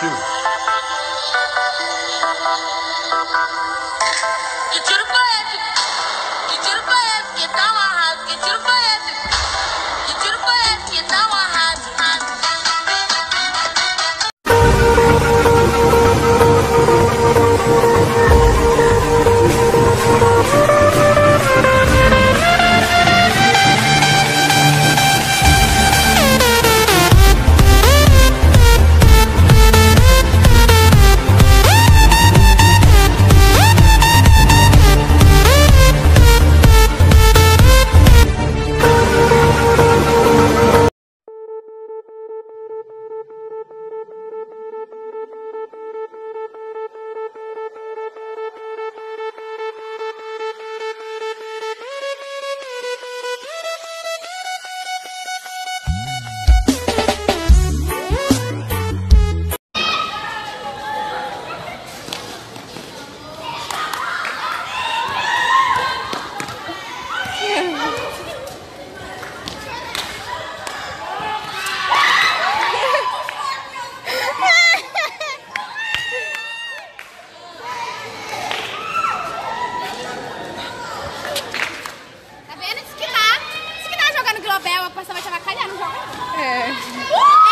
too. papel, a pessoa vai te avacalhar, no joga. É. Uh!